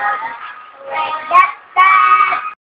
That